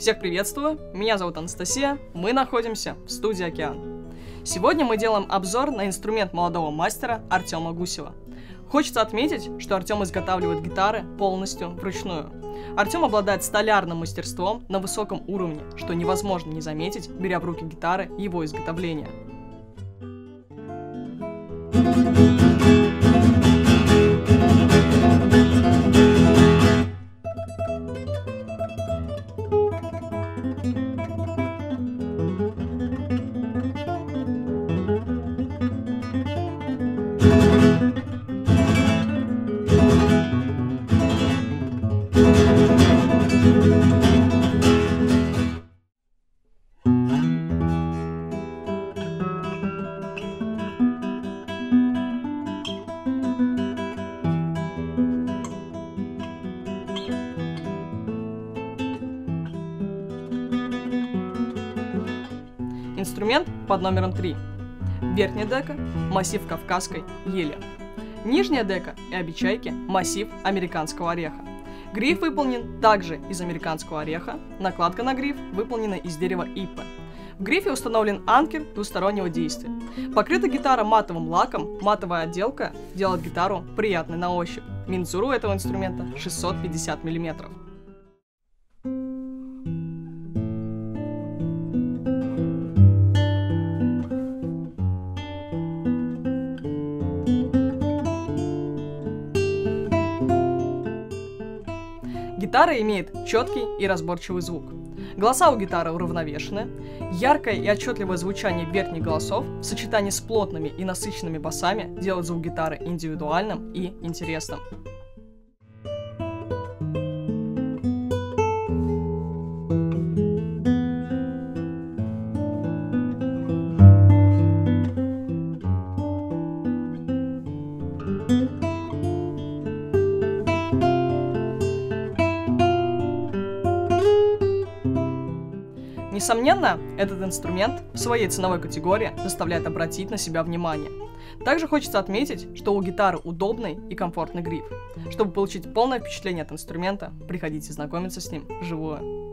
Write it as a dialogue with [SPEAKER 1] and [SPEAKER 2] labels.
[SPEAKER 1] Всех приветствую, меня зовут Анастасия, мы находимся в студии «Океан». Сегодня мы делаем обзор на инструмент молодого мастера Артема Гусева. Хочется отметить, что Артем изготавливает гитары полностью вручную. Артем обладает столярным мастерством на высоком уровне, что невозможно не заметить, беря в руки гитары его изготовления. Инструмент под номером 3. Верхняя дека – массив кавказской ели. Нижняя дека и обечайки – массив американского ореха. Гриф выполнен также из американского ореха, накладка на гриф выполнена из дерева ипы. В грифе установлен анкер двустороннего действия. Покрыта гитара матовым лаком, матовая отделка делает гитару приятной на ощупь. Минцуру этого инструмента 650 мм. Гитара имеет четкий и разборчивый звук. Голоса у гитары уравновешены. Яркое и отчетливое звучание верхних голосов в сочетании с плотными и насыщенными басами делает звук гитары индивидуальным и интересным. Несомненно, этот инструмент в своей ценовой категории заставляет обратить на себя внимание. Также хочется отметить, что у гитары удобный и комфортный гриф. Чтобы получить полное впечатление от инструмента, приходите знакомиться с ним вживую.